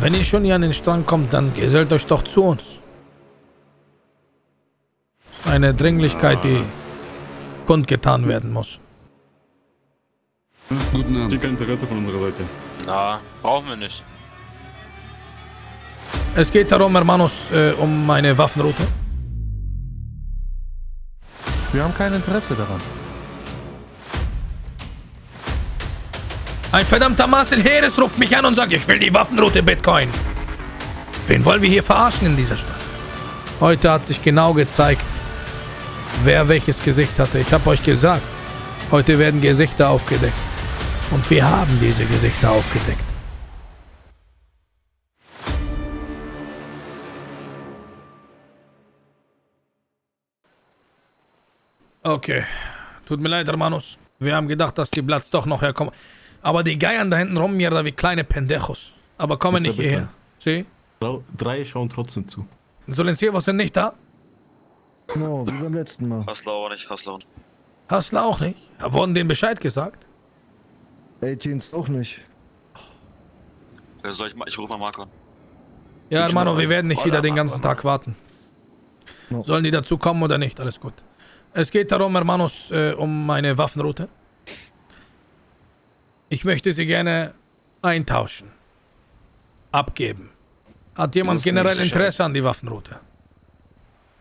Wenn ihr schon hier an den Strand kommt, dann gesellt euch doch zu uns. Eine Dringlichkeit, die kundgetan werden muss. Guten Abend. Kein Interesse von unserer Seite. Na, brauchen wir nicht. Es geht darum, Hermanos, äh, um eine Waffenroute. Wir haben kein Interesse daran. Ein verdammter Marcel Heeres ruft mich an und sagt, ich will die Waffenroute Bitcoin. Wen wollen wir hier verarschen in dieser Stadt? Heute hat sich genau gezeigt, wer welches Gesicht hatte. Ich habe euch gesagt, heute werden Gesichter aufgedeckt. Und wir haben diese Gesichter aufgedeckt. Okay. Tut mir leid, Hermanos. Wir haben gedacht, dass die Platz doch noch herkommen. Aber die geiern da hinten rum, da wie kleine Pendejos. Aber kommen nicht hierher. Sie? Drei- schauen trotzdem zu. Silencieros sind nicht da? No, wie beim letzten Mal. Hassler auch nicht, Hassler. Hassler auch nicht? Ja, wurden denen Bescheid gesagt? 18s auch nicht. Soll ich mal, ich rufe mal Marco an. Ja, Hermano, wir werden nicht wieder den ganzen. Tag warten. No. Sollen die dazu kommen oder nicht? Alles gut. Es geht darum, Hermanos, äh, um meine Waffenroute. Ich möchte sie gerne eintauschen. Abgeben. Hat jemand generell Interesse an die Waffenroute?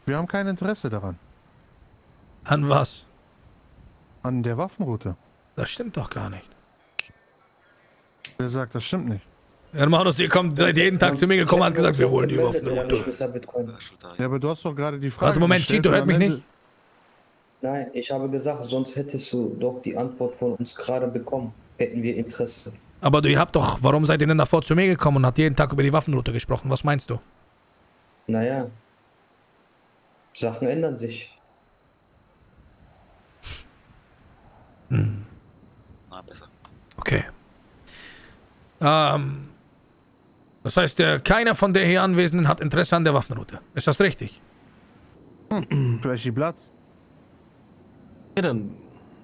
Wir haben kein Interesse daran. An was? An der Waffenroute. Das stimmt doch gar nicht. Wer sagt, das stimmt nicht? Hermanos, ihr kommt seit jeden Tag zu mir gekommen und hat gesagt, wir wollen die Waffenroute. Ja, aber du hast doch gerade die Frage Warte, Moment, und hört mich nicht. Nein, ich habe gesagt, sonst hättest du doch die Antwort von uns gerade bekommen. Hätten wir Interesse. Aber du, ihr habt doch, warum seid ihr denn davor zu mir gekommen und habt jeden Tag über die Waffenroute gesprochen? Was meinst du? Naja, Sachen ändern sich. Na, besser. Okay. Ähm, das heißt, keiner von der hier Anwesenden hat Interesse an der Waffenroute. Ist das richtig? Vielleicht die Platz. Ja, dann,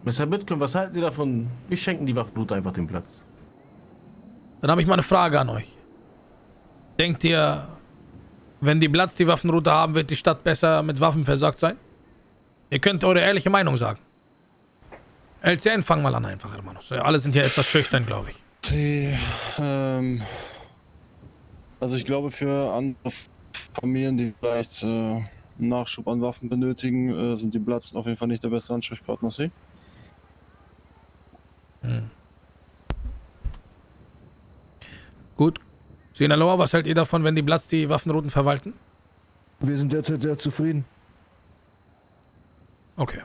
Mr. Bitcoin, was halten Sie davon? Wir schenken die Waffenroute einfach den Platz. Dann habe ich mal eine Frage an euch. Denkt ihr, wenn die Platz die Waffenroute haben, wird die Stadt besser mit Waffen versorgt sein? Ihr könnt eure ehrliche Meinung sagen. LCN, fang mal an einfach, Hermanos. Alle sind hier etwas schüchtern, glaube ich. Die, ähm, also ich glaube für andere Familien, die vielleicht äh, Nachschub an Waffen benötigen, äh, sind die Bloods auf jeden Fall nicht der beste Ansprechpartner. Sie? Gut. Sinaloa, was hält ihr davon, wenn die Platz die Waffenrouten verwalten? Wir sind derzeit sehr zufrieden. Okay.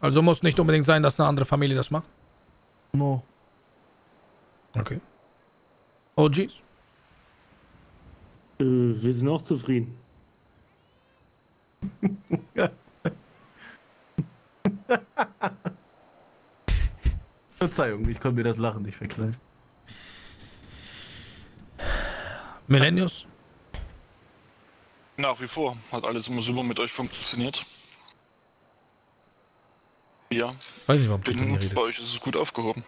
Also muss nicht unbedingt sein, dass eine andere Familie das macht? No. Okay. OGs? Äh, wir sind auch zufrieden. Verzeihung, ich konnte mir das Lachen nicht verkneifen. Millennials? Nach wie vor hat alles immer super mit euch funktioniert. Ja, Weiß nicht, warum bin, nie bei redet. euch ist es gut aufgehoben.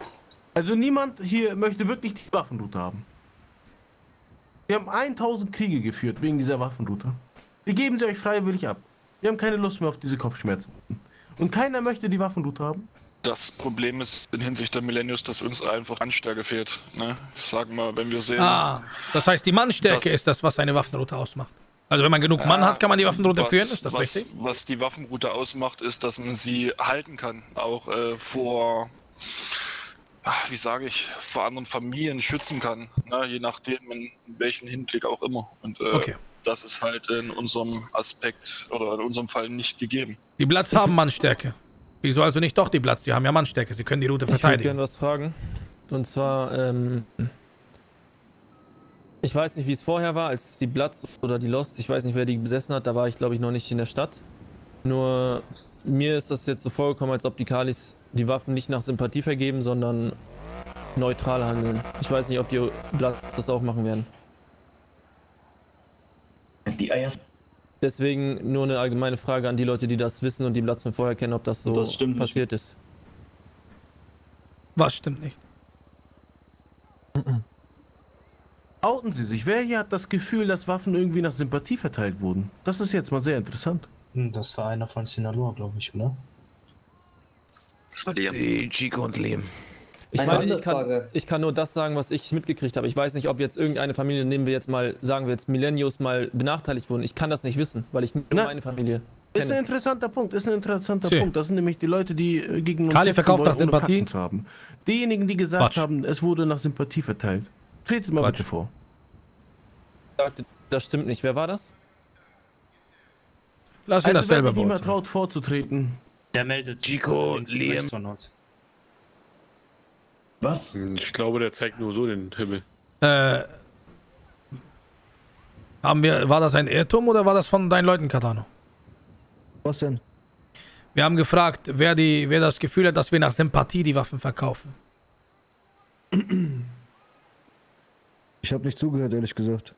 Also niemand hier möchte wirklich die Waffenroute haben. Wir haben 1000 Kriege geführt wegen dieser Waffenroute. Wir geben sie euch freiwillig ab. Wir haben keine Lust mehr auf diese Kopfschmerzen. Und keiner möchte die Waffenroute haben. Das Problem ist in Hinsicht der Millennials, dass uns einfach Anstärke fehlt. Ne? Ich sag mal, wenn wir sehen, Ah, das heißt, die Mannstärke ist das, was eine Waffenroute ausmacht. Also wenn man genug Mann hat, kann man die Waffenroute was, führen, ist das was, richtig? Was die Waffenroute ausmacht, ist, dass man sie halten kann, auch äh, vor, ach, wie sage ich, vor anderen Familien schützen kann, ne? je nachdem, in welchen Hinblick auch immer. Und äh, Okay. das ist halt in unserem Aspekt oder in unserem Fall nicht gegeben. Die Platz haben Mannstärke. Wieso also nicht doch die Platz? Die haben ja Mannstärke, sie können die Route Ich würde verteidigen. gerne was fragen. Und zwar, ähm, ich weiß nicht, wie es vorher war, als die Platz oder die Lost, ich weiß nicht, wer die besessen hat, da war ich, glaube ich, noch nicht in der Stadt. Nur mir ist das jetzt so vorgekommen, als ob die Kalis die Waffen nicht nach Sympathie vergeben, sondern neutral handeln. Ich weiß nicht, ob die Platz das auch machen werden. Die Eier. Deswegen nur eine allgemeine Frage an die Leute, die das wissen und die Platz von vorher kennen, ob das so Das stimmt nicht. passiert ist. Was stimmt nicht? Outen Sie sich. Wer hier hat das Gefühl, dass Waffen irgendwie nach Sympathie verteilt wurden? Das ist jetzt mal sehr interessant. Hm, Das war einer von Sinaloa, glaube ich, oder? Das war die. Die Chico und Liam. Ich Eine meine, ich kann, ich kann nur das sagen, was ich mitgekriegt habe. Ich weiß nicht, ob jetzt irgendeine Familie, nehmen wir jetzt mal, sagen wir jetzt Millennials mal benachteiligt wurden. Ich kann das nicht wissen, weil ich nur Na, meine Familie Ist ein kenne. interessanter Punkt, ist ein interessanter Tja. Punkt. Das sind nämlich die Leute, die äh, gegen uns Kali verkauft wollen, nach Sympathie? Haben. Diejenigen, die gesagt Quatsch. haben, es wurde nach Sympathie verteilt. Tretet mal Quatsch. bitte vor. sagte, Das stimmt nicht. Wer war das? Lass ihn Also das wer selber sich nicht mehr beurteilen. traut vorzutreten, Der meldet sich Chico, links Liam. von uns. Was? Ich glaube, der zeigt nur so den Himmel. Äh, haben wir, war das ein Irrtum oder war das von deinen Leuten, Katano? Was denn? Wir haben gefragt, wer, die, wer das Gefühl hat, dass wir nach Sympathie die Waffen verkaufen. Ich habe nicht zugehört, ehrlich gesagt.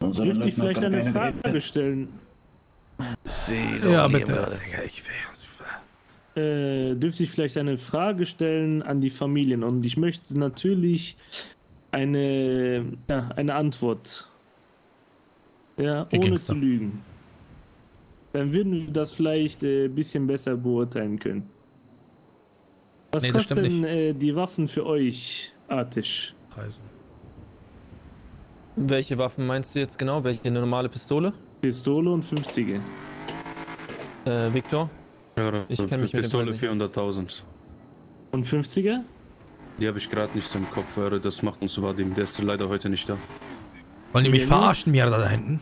Dürfte ich vielleicht eine Frage stellen? Ja, bitte. Ich, Äh, dürfte ich vielleicht eine Frage stellen an die Familien und ich möchte natürlich eine, ja, eine Antwort. Ja, Wie ohne ging's zu lügen. Dann würden wir das vielleicht ein äh, bisschen besser beurteilen können. Was Nee, kosten äh, die Waffen für euch, Artisch? Preise. Welche Waffen meinst du jetzt genau? Welche eine normale Pistole? Pistole und 50er. Äh, Victor? Ja, Ich kenn mich Pistole Preis nicht 400.000. Und 50er? Die habe ich gerade nicht im Kopf, das macht uns Vadim. Der ist leider heute nicht da. Wollen die mich verarschen, mir da hinten?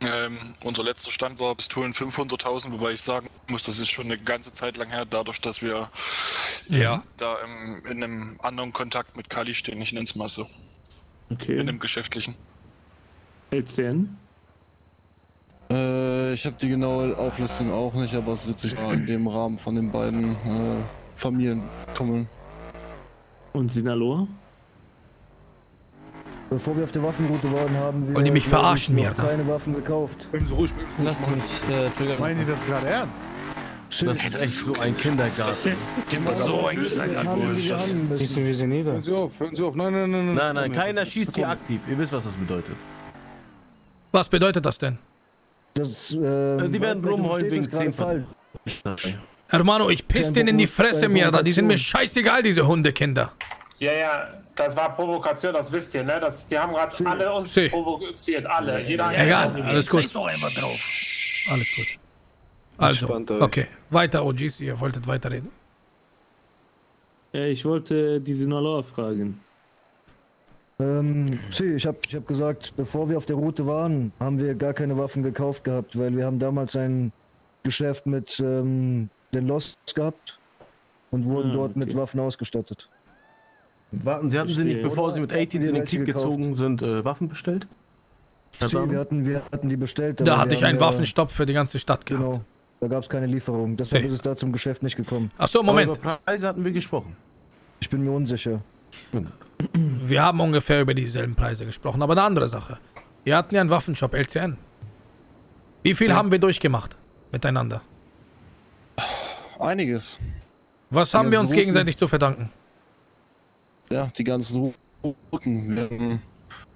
Ähm, unser letzter Stand war Pistolen 500.000, wobei ich sagen muss, das ist schon eine ganze Zeit lang her, dadurch, dass wir ja da im, in einem anderen Kontakt mit Kali stehen, ich nenne es mal so, in Okay. einem geschäftlichen. LCN? Äh, ich habe die genaue Auflistung auch nicht, aber es wird sich da in dem Rahmen von den beiden äh, Familien tummeln. Und Sinaloa? Bevor wir auf der Waffenroute waren, haben wir Wollen die mich verarschen, Mirda? keine Waffen gekauft. Lass mich äh, triggern. Meinen die das gerade ernst? das ist echt so ein Kindergarten. So ein Siehst du, wir sind nieder. Hören Sie auf, hören Sie auf. Nein, nein, nein, nein. Nein, nein, keiner schießt hier aktiv. Ihr wisst, was das bedeutet. Was bedeutet das denn? Das, äh, die werden du rumheulen wegen es gerade 10 falsch. Hermano, ich piss denen in die Fresse, Mirda. Die sind mir scheißegal, diese Hundekinder. Ja, ja, das war Provokation, das wisst ihr, ne? Das, die haben gerade alle uns Sie. provoziert, alle. Jeder hat Egal, alles gut. Alles gut. Also, okay. Weiter, OGs. Ihr wolltet weiterreden. Ja, ich wollte die Sinaloa fragen. Ähm, see, ich habe ich hab gesagt, bevor wir auf der Route waren, haben wir gar keine Waffen gekauft gehabt, weil wir haben damals ein Geschäft mit ähm, den Lost gehabt und wurden Ah, dort mit okay. Waffen ausgestattet. Warten Sie, hatten Sie nicht, bevor Sie mit 18 in den Krieg gezogen sind, äh, Waffen bestellt? See, wir, hatten, wir hatten die bestellt. Da hatte ich einen Waffenstopp für die ganze Stadt gehabt. Genau, da gab es keine Lieferung. Deshalb See. ist es da zum Geschäft nicht gekommen. Ach so, Aber Moment. Über Preise hatten wir gesprochen. Ich bin mir unsicher. Wir haben ungefähr über dieselben Preise gesprochen, aber eine andere Sache. Wir hatten ja einen Waffenshop, LCN. Wie viel haben wir durchgemacht miteinander? Einiges. Was haben wir uns Routen. gegenseitig zu verdanken? Ja, die ganzen Routen werden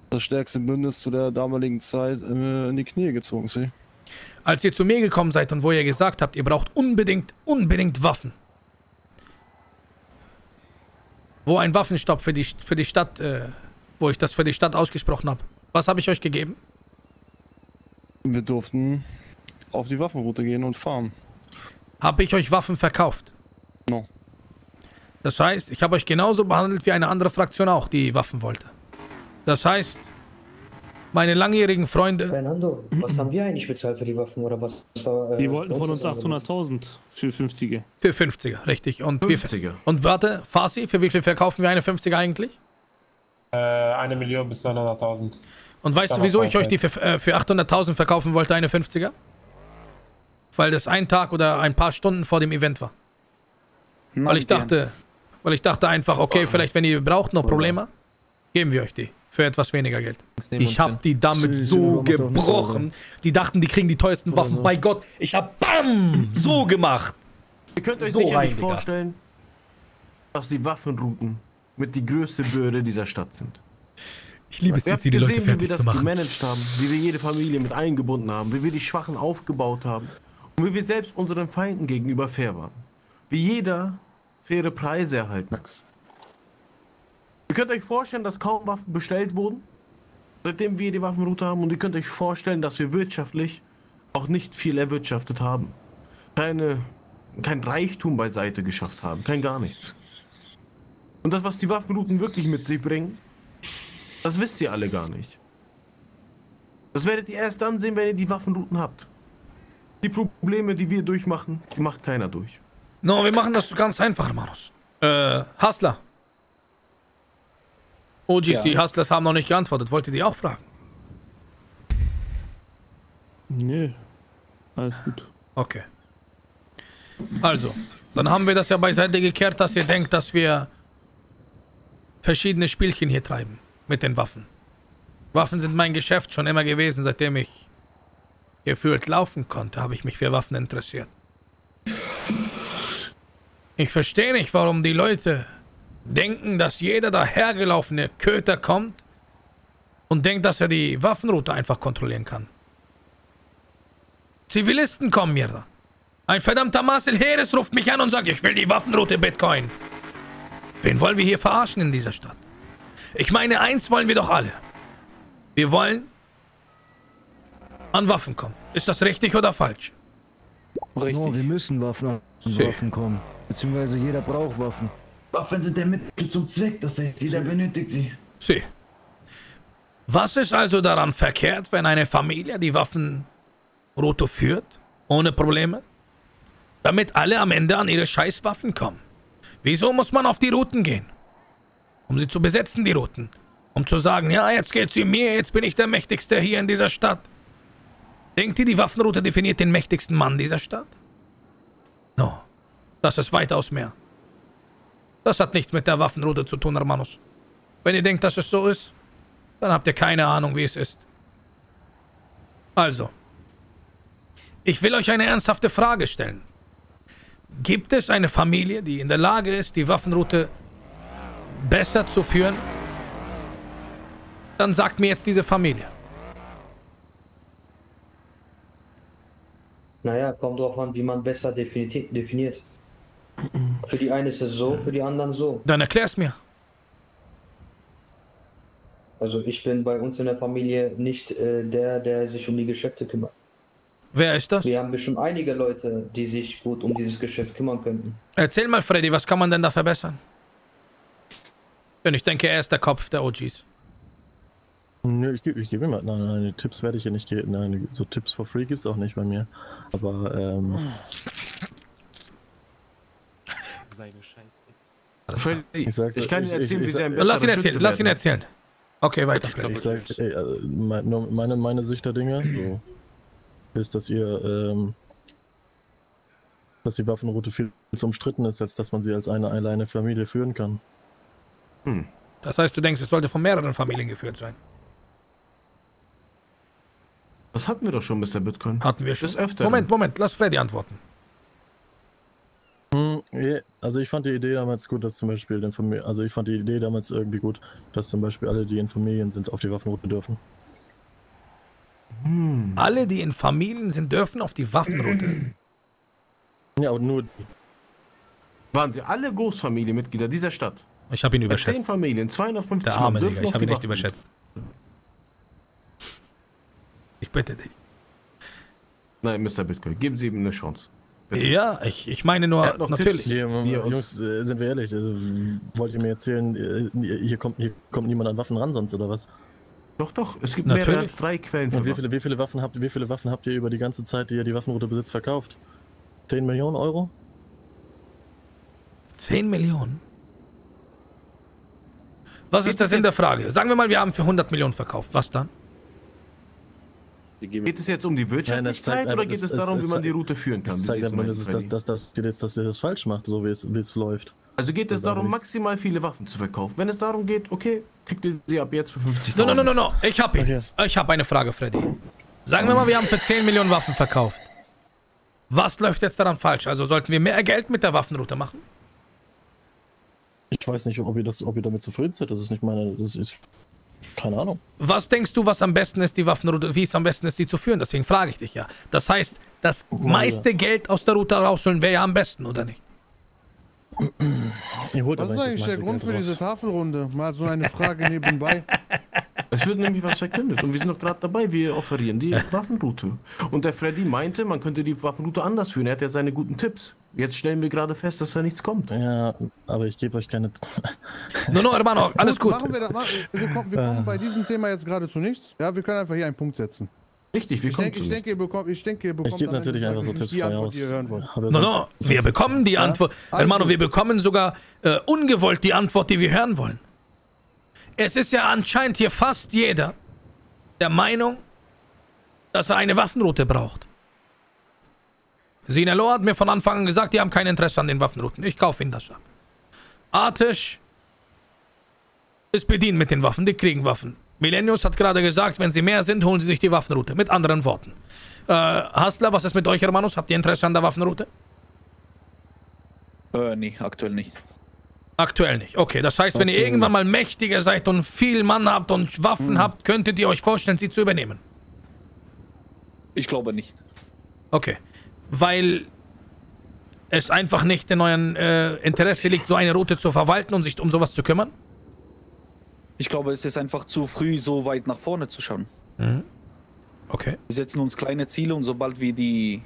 das stärkste Bündnis zu der damaligen Zeit äh, in die Knie gezogen, sie. Als ihr zu mir gekommen seid und wo ihr gesagt habt, ihr braucht unbedingt, unbedingt Waffen. Wo ein Waffenstopp für die, für die Stadt, äh, wo ich das für die Stadt ausgesprochen habe. Was habe ich euch gegeben? Wir durften auf die Waffenroute gehen und fahren. Habe ich euch Waffen verkauft? No. Das heißt, ich habe euch genauso behandelt wie eine andere Fraktion auch, die Waffen wollte. Das heißt, meine langjährigen Freunde, Fernando, was haben wir eigentlich bezahlt für die Waffen oder was war, äh, Die wollten von uns das Angebot? 800.000 für 50er. für 50er, richtig. Und, wie, 50er. und warte, Farsi, für wie viel verkaufen wir eine 50er eigentlich? Äh, eine Million bis 900.000. Und weißt du, wieso ich euch die für, äh, für 800.000 verkaufen wollte, eine 50er? Weil das ein Tag oder ein paar Stunden vor dem Event war. Weil ich dachte, weil ich dachte einfach, okay, vielleicht wenn ihr braucht noch Probleme, geben wir euch die für etwas weniger Geld. Ich uns hab hin. die damit so gebrochen. Die dachten, die kriegen die teuersten Waffen. Bei Gott, ich hab BAM! So gemacht. Ihr könnt euch So sicher rein, nicht Digga. vorstellen, dass die Waffenrouten mit die größte Bürde dieser Stadt sind. Ich liebe es Ihr jetzt, die Leute gesehen, wie wir fertig das zu machen. gemanagt haben, wie wir jede Familie mit eingebunden haben, wie wir die Schwachen aufgebaut haben und wie wir selbst unseren Feinden gegenüber fair waren. Wie jeder faire Preise erhalten. Ihr könnt euch vorstellen, dass kaum Waffen bestellt wurden, seitdem wir die Waffenroute haben und ihr könnt euch vorstellen, dass wir wirtschaftlich auch nicht viel erwirtschaftet haben. Keine, kein Reichtum beiseite geschafft haben, kein gar nichts. Und das, was die Waffenrouten wirklich mit sich bringen, das wisst ihr alle gar nicht. Das werdet ihr erst dann sehen, wenn ihr die Waffenrouten habt. Die Probleme, die wir durchmachen, die macht keiner durch. No, wir machen das ganz einfach, Manus. Äh, Hustler. OGs, Ja. die Hustlers haben noch nicht geantwortet. Wollt ihr die auch fragen? Nö. Alles gut. Okay. Also, dann haben wir das ja beiseite gekehrt, dass ihr denkt, dass wir verschiedene Spielchen hier treiben mit den Waffen. Waffen sind mein Geschäft schon immer gewesen, seitdem ich gefühlt laufen konnte, habe ich mich für Waffen interessiert. Ich verstehe nicht, warum die Leute denken, dass jeder dahergelaufene Köter kommt und denkt, dass er die Waffenroute einfach kontrollieren kann. Zivilisten kommen mir da. Ein verdammter Marcel Heeres ruft mich an und sagt, ich will die Waffenroute Bitcoin. Wen wollen wir hier verarschen in dieser Stadt? Ich meine, eins wollen wir doch alle. Wir wollen an Waffen kommen. Ist das richtig oder falsch? No, wir müssen Waffen an. Waffen kommen. Beziehungsweise jeder braucht Waffen. Waffen sind der Mittel zum Zweck, das heißt, jeder benötigt sie. Sie. Was ist also daran verkehrt, wenn eine Familie die Waffenroute führt, ohne Probleme? Damit alle am Ende an ihre Scheißwaffen kommen. Wieso muss man auf die Routen gehen? Um sie zu besetzen, die Routen. Um zu sagen, ja, jetzt geht's sie mir, jetzt bin ich der Mächtigste hier in dieser Stadt. Denkt ihr, die Waffenroute definiert den mächtigsten Mann dieser Stadt? No. Das ist weitaus mehr. Das hat nichts mit der Waffenroute zu tun, Hermanos. Wenn ihr denkt, dass es so ist, dann habt ihr keine Ahnung, wie es ist. Also, ich will euch eine ernsthafte Frage stellen. Gibt es eine Familie, die in der Lage ist, die Waffenroute besser zu führen? Dann sagt mir jetzt diese Familie. Naja, kommt drauf an, wie man besser defini- definiert. Für die einen ist es so, für die anderen so. Dann erklär's mir. Also ich bin bei uns in der Familie nicht äh, der, der sich um die Geschäfte kümmert. Wer ist das? Wir haben bestimmt einige Leute, die sich gut um dieses Geschäft kümmern könnten. Erzähl mal, Freddy, was kann man denn da verbessern? Denn ich denke, er ist der Kopf der OGs. Nö, ich gebe ich geb ihm halt, nein, nein, Tipps werde ich hier nicht geben. Nein, so Tipps for free gibt es auch nicht bei mir. Aber, ähm, Seine. Freddy, Ich sag's- ich kann Ihnen ich- erzählen, ich- wie Sie ein ich- besserer Lass ihn erzählen, lass ihn erzählen. Okay, weiter, ich Freddy. sag, ey, also, meine, meine Sicht der Dinge so, ist, dass ihr, ähm, dass die Waffenroute viel zu umstritten ist, als dass man sie als eine alleine Familie führen kann. Das heißt, du denkst, es sollte von mehreren Familien geführt sein. Das hatten wir doch schon, Mr. Bitcoin. Hatten wir schon. Des Öfteren. Moment, Moment, lass Freddy antworten. Hm, Also ich fand die Idee damals gut, dass zum Beispiel den Famili also ich fand die Idee damals irgendwie gut, dass zum Beispiel alle, die in Familien sind, auf die Waffenroute dürfen. Alle, die in Familien sind, dürfen auf die Waffenroute. Ja, und nur Waren Sie alle Großfamilienmitglieder dieser Stadt? Ich habe ihn Bei zehn überschätzt. Familien, 250 Der arme Digga, ich habe die ihn echt überschätzt. Ich bitte dich. Nein, Mr. Bitcoin, geben Sie ihm eine Chance. Bitte. Ja, ich, ich meine nur, noch natürlich. Aus- Jungs, äh, sind wir ehrlich, also wollt ihr mir erzählen, äh, hier kommt, hier kommt niemand an Waffen ran sonst oder was? Doch, doch, es gibt mehr Natürlich. als drei Quellen für Und wie Waffen. viele, wie viele Waffen habt ihr, wie viele Waffen habt ihr über die ganze Zeit, die ihr die Waffenroute besitzt, verkauft? 10 Millionen Euro? 10 Millionen? Was ist der Sinn der Frage? Sagen wir mal, wir haben für 100 Millionen verkauft. Was dann? Geht es jetzt um die Wirtschaftlichkeit zeigt oder geht es es- darum, es wie man die Route führen kann? Das zeigt einfach, dass, dass, dass, dass, dass ihr das falsch macht, so wie es, wie es läuft. Also geht es darum, maximal viele Waffen zu verkaufen. Wenn es darum geht, okay, kriegt ihr sie ab jetzt für 50.000. No, no, no, no, no. Ich hab ihn. Okay. Ich hab eine Frage, Freddy. Sagen wir mal, wir haben für 10 Millionen Waffen verkauft. Was läuft jetzt daran falsch? Also sollten wir mehr Geld mit der Waffenroute machen? Ich weiß nicht, ob ihr, das, ob ihr damit zufrieden seid. Das ist nicht meine. Das ist. Keine Ahnung. Was denkst du, was am besten ist, die Waffenroute, wie es am besten ist, die zu führen? Deswegen frage ich dich ja. Das heißt, das meiste Geld aus der Route rausholen wäre ja am besten, oder nicht? Ihr holt Was aber ist eigentlich der Grund Geld für diese raus. Tafelrunde? Mal so eine Frage nebenbei. Es wird nämlich was verkündet und wir sind doch gerade dabei, wir offerieren die Waffenroute. Und der Freddy meinte, man könnte die Waffenroute anders führen. Er hat ja seine guten Tipps. Jetzt stellen wir gerade fest, dass da nichts kommt. Ja, aber ich gebe euch keine. No, no, hermano, alles gut. Machen wir, das, machen, wir, kommen, wir kommen bei diesem Thema jetzt gerade zu nichts. Ja, wir können einfach hier einen Punkt setzen. Richtig, wir ich kommen denke, zu ich nichts. denke, ihr bekommt, ich denke, ihr bekommt Ich gebe natürlich einfach so Tipps die Antwort, aus. die ihr hören wollt. No, no, wir bekommen die Ja? Antwort. Alles Hermano, gut. wir bekommen sogar äh, ungewollt die Antwort, die wir hören wollen. Es ist ja anscheinend hier fast jeder der Meinung, dass er eine Waffenroute braucht. Sinalo hat mir von Anfang an gesagt, die haben kein Interesse an den Waffenrouten. Ich kaufe ihnen das ab. Artisch ist bedient mit den Waffen, die kriegen Waffen. Millennius hat gerade gesagt, wenn sie mehr sind, holen sie sich die Waffenroute. Mit anderen Worten. Äh, Hustler, was ist mit euch, Hermanos? Habt ihr Interesse an der Waffenroute? Äh, nee, aktuell nicht. Aktuell nicht. Okay, das heißt, wenn ihr irgendwann mal mächtiger seid und viel Mann habt und Waffen Hm. habt, könntet ihr euch vorstellen, sie zu übernehmen. Ich glaube nicht. Okay. Weil es einfach nicht in eurem äh, Interesse liegt, so eine Route zu verwalten und sich um sowas zu kümmern? Ich glaube, es ist einfach zu früh, so weit nach vorne zu schauen. Mhm. Okay. Wir setzen uns kleine Ziele und sobald wir die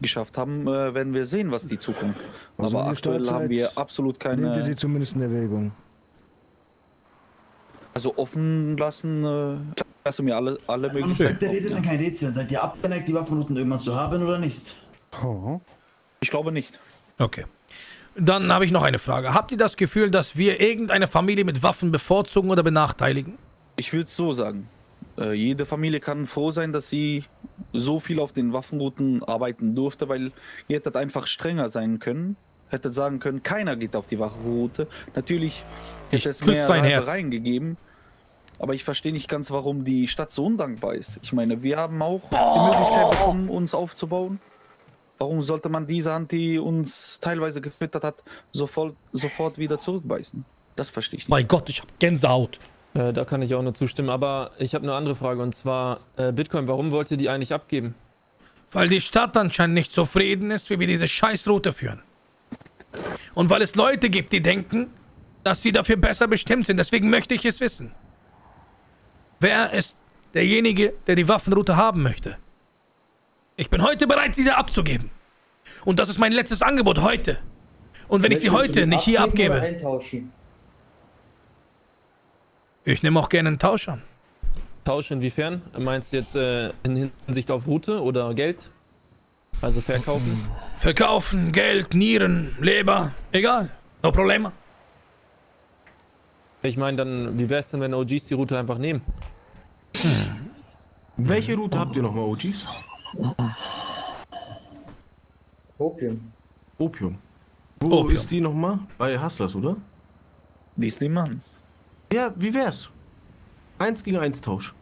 geschafft haben, äh, werden wir sehen, was die Zukunft. Also Aber aktuell haben wir absolut Nehmt ihr keine. sie zumindest in Erwägung. Also offen lassen, äh, lasse mir alle, alle Möglichkeiten. der redet dann kein Rätsel. Seid ihr abgeneigt, die Waffenrouten irgendwann zu haben oder nicht? Ich glaube nicht. Okay. Dann habe ich noch eine Frage. Habt ihr das Gefühl, dass wir irgendeine Familie mit Waffen bevorzugen oder benachteiligen? Ich würde es so sagen. Äh, jede Familie kann froh sein, dass sie so viel auf den Waffenrouten arbeiten durfte, weil ihr hättet einfach strenger sein können. Hättet sagen können, keiner geht auf die Waffenroute. Natürlich hätte es mehr sein Herz. Reibereien gegeben. Aber ich verstehe nicht ganz, warum die Stadt so undankbar ist. Ich meine, wir haben auch die Möglichkeit bekommen, uns aufzubauen. Warum sollte man diese Hand, die uns teilweise gefüttert hat, sofort, sofort wieder zurückbeißen? Das verstehe ich nicht. Bei Gott, ich habe Gänsehaut. Äh, da kann ich auch nur zustimmen. Aber ich habe eine andere Frage und zwar äh, Bitcoin. Warum wollt ihr die eigentlich abgeben? Weil die Stadt anscheinend nicht zufrieden ist, wie wir diese Scheißroute führen. Und weil es Leute gibt, die denken, dass sie dafür besser bestimmt sind. Deswegen möchte ich es wissen. Wer ist derjenige, der die Waffenroute haben möchte? Ich bin heute bereit, sie abzugeben. Und das ist mein letztes Angebot heute. Und wenn ich sie heute nicht hier abgebe, Eintauschen? ich nehme auch gerne einen Tausch an. Tausch inwiefern? Meinst du jetzt äh, in Hinsicht auf Route oder Geld? Also verkaufen? Verkaufen, Geld, Nieren, Leber, egal. No problema. Ich meine, dann, wie wär's denn, wenn OGs die Route einfach nehmen? Welche Route habt ihr nochmal, OGs? Opium. Opium. Wo Opium. ist die nochmal? Bei Hustlers, oder? Die ist niemand. Ja, wie wär's? Eins gegen eins Tausch.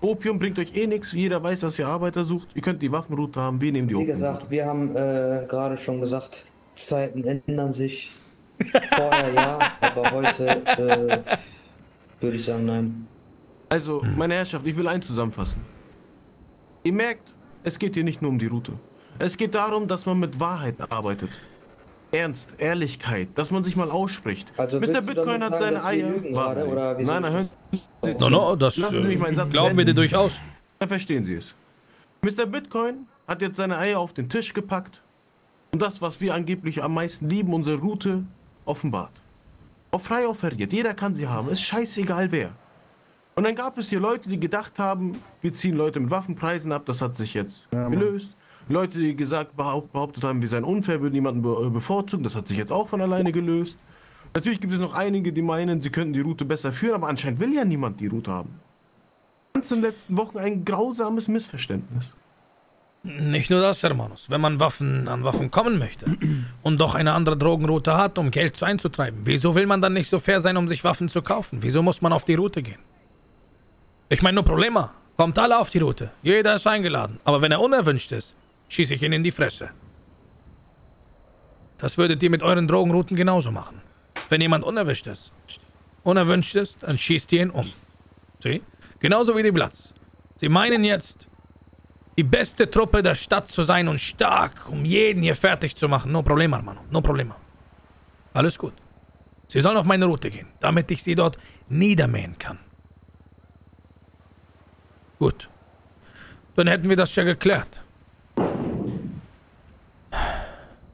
Opium bringt euch eh nichts. Jeder weiß, dass ihr Arbeiter sucht. Ihr könnt die Waffenroute haben. Wir nehmen die Wie Opium. gesagt, wir haben äh, gerade schon gesagt, Zeiten ändern sich. Vorher ja, aber heute äh, würde ich sagen nein. Also, meine Herrschaft, ich will eins zusammenfassen. Ihr merkt, es geht hier nicht nur um die Route. Es geht darum, dass man mit Wahrheit arbeitet. Ernst, Ehrlichkeit, dass man sich mal ausspricht. Also Mr. Bitcoin hat sagen, seine wir Eier. Sie. oder nein, nein, hören Sie No, no, das Lassen Sie mich meinen äh, Satz glauben wir dir durchaus. Dann verstehen Sie es. Mr. Bitcoin hat jetzt seine Eier auf den Tisch gepackt und das, was wir angeblich am meisten lieben, unsere Route, offenbart. Auf frei offeriert. Jeder kann sie haben. Ist scheißegal wer. Und dann gab es hier Leute, die gedacht haben, wir ziehen Leute mit Waffenpreisen ab. Das hat sich jetzt gelöst. Leute, die gesagt, behaupt, behauptet haben, wir seien unfair, würden jemanden be äh, bevorzugen. Das hat sich jetzt auch von alleine gelöst. Natürlich gibt es noch einige, die meinen, sie könnten die Route besser führen, aber anscheinend will ja niemand die Route haben. Ganz in den letzten Wochen ein grausames Missverständnis. Nicht nur das, Hermanos. Wenn man Waffen an Waffen kommen möchte und doch eine andere Drogenroute hat, um Geld zu einzutreiben, wieso will man dann nicht so fair sein, um sich Waffen zu kaufen? Wieso muss man auf die Route gehen? Ich meine, nur Problema. Kommt alle auf die Route. Jeder ist eingeladen. Aber wenn er unerwünscht ist, schieße ich ihn in die Fresse. Das würdet ihr mit euren Drogenrouten genauso machen. Wenn jemand unerwischt ist, unerwünscht ist, dann schießt ihr ihn um. Sie? Genauso wie die Platz. Sie meinen jetzt, die beste Truppe der Stadt zu sein und stark, um jeden hier fertig zu machen. No problema, hermano. No problema. Alles gut. Sie sollen auf meine Route gehen, damit ich sie dort niedermähen kann. Gut. Dann hätten wir das ja geklärt.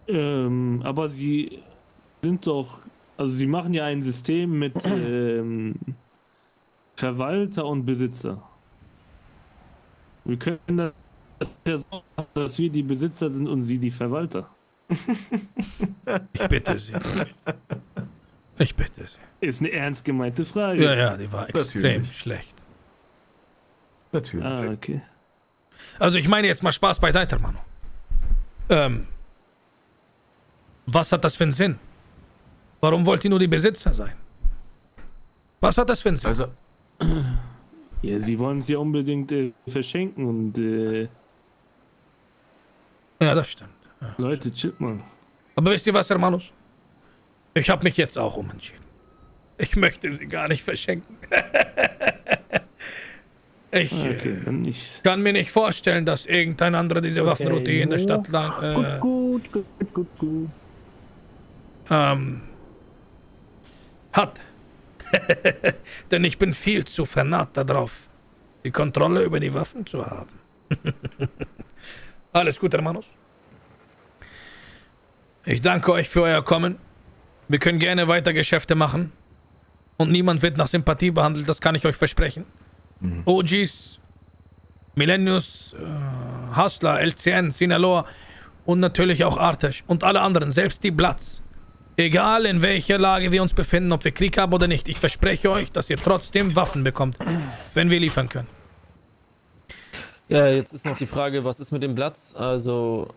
Ähm, aber sie sind doch, also sie machen ja ein System mit ähm, Verwalter und Besitzer. Wir können das ja so machen, dass wir die Besitzer sind und sie die Verwalter. Ich bitte Sie. Ich bitte Sie. Ist eine ernst gemeinte Frage. Ja, ja, die war extrem Natürlich. schlecht. Natürlich. Ah, okay. Also ich meine jetzt mal Spaß beiseite, Mano. Ähm, was hat das für einen Sinn? Warum wollt ihr nur die Besitzer sein? Was hat das für einen Sinn? Also, Ja, sie wollen es ja unbedingt äh, verschenken und äh, ja, das stimmt. Leute, chillt mal. Aber wisst ihr was, Hermanos? Ich habe mich jetzt auch umentschieden. Ich möchte sie gar nicht verschenken. ich okay, äh, dann nicht. kann mir nicht vorstellen, dass irgendein anderer diese Okay, Waffenroute hier in der. Stadt lang, äh, Gut, gut, gut, gut, gut. ähm, hat. Denn ich bin viel zu vernarrt darauf, die Kontrolle über die Waffen zu haben. Alles gut, Hermanos. Ich danke euch für euer Kommen. Wir können gerne weiter Geschäfte machen. Und niemand wird nach Sympathie behandelt, das kann ich euch versprechen. OGs, Millennius, äh, Hustler, LCN, Sinaloa und natürlich auch Artesh und alle anderen, selbst die Blatz. Egal in welcher Lage wir uns befinden, ob wir Krieg haben oder nicht, ich verspreche euch, dass ihr trotzdem Waffen bekommt, wenn wir liefern können. Ja, jetzt ist noch die Frage, was ist mit dem Platz? Also.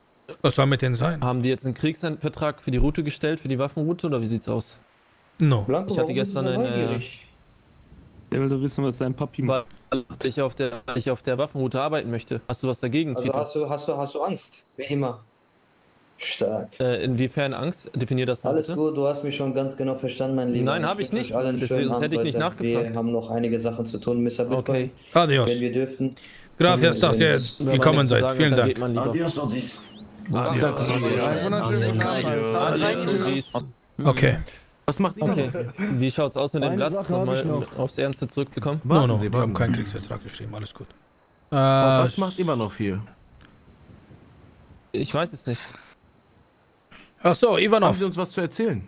Was soll mit denen sein? Haben die jetzt einen Kriegsvertrag für die Route gestellt, für die Waffenroute oder wie sieht's aus? No. Blanco, ich hatte gestern eine. neugierig? Der will doch wissen, was sein Papi Weil ich auf der, ich auf der Waffenroute arbeiten möchte. Hast du was dagegen, Also hast du, hast du, hast du Angst? Wie immer. Stark. Äh, inwiefern Angst? Definier das mal Alles bitte. gut, du hast mich schon ganz genau verstanden, mein Lieber. Nein, hab ich nicht. allen Deswegen- Abend, hätte ich nicht nachgefragt. Wir haben noch einige Sachen zu tun, Mr. Bitcoin. Okay. Adios. Wenn wir dürften. Gracias, dass ihr gekommen seid. sagen Vielen Dank. Adios. Danke. Einen wunderschönen guten Abend. Adios. Okay. Was macht ihr Okay. noch? Wie schaut's aus mit dem Platz? Nochmal noch. aufs Ernste zurückzukommen? No, Warten no, Sie, wir haben keinen. Kriegsvertrag geschrieben, alles gut. Äh, Was macht immer noch hier? Ich weiß es nicht. Ach so, Haben Ivanov. Sie uns was zu erzählen?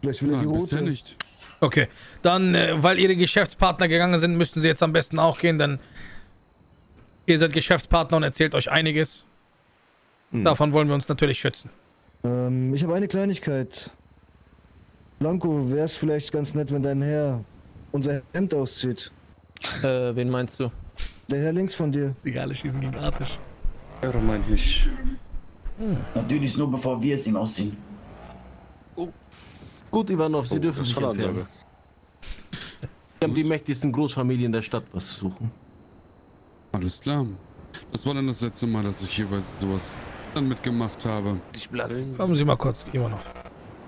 Vielleicht will er die Route. nicht. Okay, dann, äh, weil ihre Geschäftspartner gegangen sind, müssten sie jetzt am besten auch gehen, denn ihr seid Geschäftspartner und erzählt euch einiges. Davon wollen wir uns natürlich schützen. Ähm, ich habe eine Kleinigkeit. Blanco, wäre es vielleicht ganz nett, wenn dein Herr unser Hemd auszieht. Äh, wen meinst du? Der Herr links von dir. Egal, schießen gegen Artisch. Er meint nicht. Natürlich nur bevor wir es ihm ausziehen. Gut, Ivanov, Sie Oh, dürfen sich entfernen. Wir haben die mächtigsten Großfamilien der Stadt was zu suchen. Alles klar. Das war dann das letzte Mal, dass ich hier bei sowas dann mitgemacht habe. Ich Platz. Kommen Sie mal kurz, Ivanov.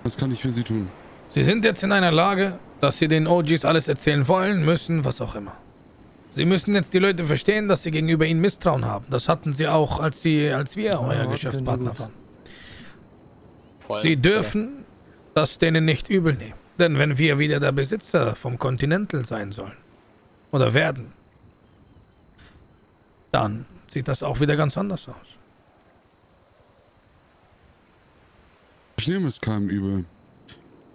Was kann ich für Sie tun? Sie sind jetzt in einer Lage, dass Sie den OGs alles erzählen wollen, müssen, was auch immer. Sie müssen jetzt die Leute verstehen, dass Sie gegenüber ihnen Misstrauen haben. Das hatten Sie auch, als, Sie, als wir euer Geschäftspartner waren. Sie dürfen das denen nicht übel nehmen. Denn wenn wir wieder der Besitzer vom Continental sein sollen oder werden, dann sieht das auch wieder ganz anders aus. Ich nehme es keinem übel.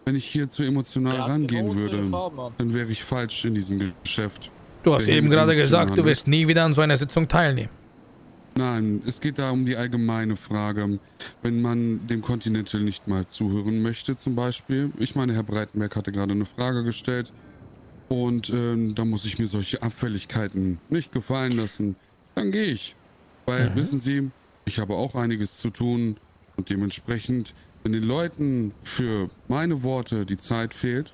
Wenn ich hier zu emotional Ja, rangehen genau würde, Farben dann wäre ich falsch in diesem Geschäft. Du hast eben gerade gesagt, du wirst nie wieder an so einer Sitzung teilnehmen. Nein, es geht da um die allgemeine Frage. Wenn man dem Continental nicht mal zuhören möchte, zum Beispiel. Ich meine, Herr Breitenberg hatte gerade eine Frage gestellt. Und ähm, da muss ich mir solche Abfälligkeiten nicht gefallen lassen. Dann gehe ich. Weil, Mhm. wissen Sie, ich habe auch einiges zu tun. Und dementsprechend, wenn den Leuten für meine Worte die Zeit fehlt,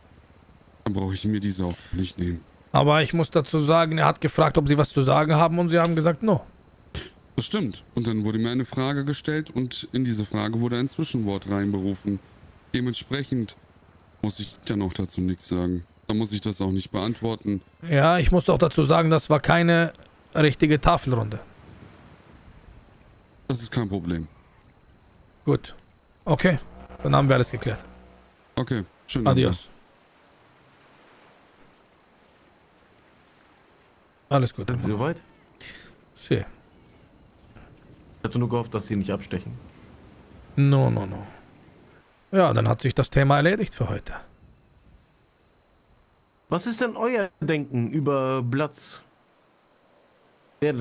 dann brauche ich mir diese auch nicht nehmen. Aber ich muss dazu sagen, er hat gefragt, ob sie was zu sagen haben und sie haben gesagt, no. Das stimmt. Und dann wurde mir eine Frage gestellt und in diese Frage wurde ein Zwischenwort reinberufen. Dementsprechend muss ich dann auch dazu nichts sagen. Da muss ich das auch nicht beantworten. Ja, ich muss auch dazu sagen, das war keine richtige Tafelrunde. Das ist kein Problem. Gut. Okay, dann haben wir alles geklärt. Okay, schönen Abend. Adios. Alles gut. Sind Sie soweit? Sie. Ich hatte nur gehofft, dass Sie nicht abstechen. No, no, no. Ja, dann hat sich das Thema erledigt für heute. Was ist denn euer Denken über Blatts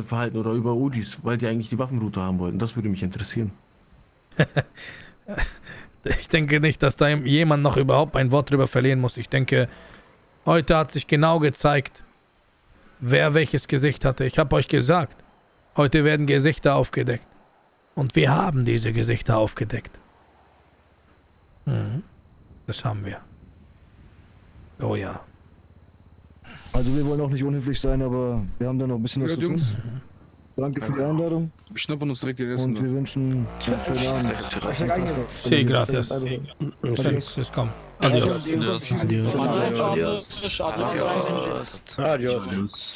Verhalten oder über Ojis, weil die eigentlich die Waffenroute haben wollten? Das würde mich interessieren. Ich denke nicht, dass da jemand noch überhaupt ein Wort drüber verlieren muss. Ich denke, heute hat sich genau gezeigt, wer welches Gesicht hatte. Ich habe euch gesagt, heute werden Gesichter aufgedeckt. Und wir haben diese Gesichter aufgedeckt. Mhm. Das haben wir. Oh ja. Also wir wollen auch nicht unhöflich sein, aber wir haben da noch ein bisschen was Ja, zu tun. Danke für die Einladung Wir schnappen uns direkt die und wir wünschen einen schönen Abend. Sí, gracias. Let's come. Adios. Adios. Adios. Adios. Adios. Adios.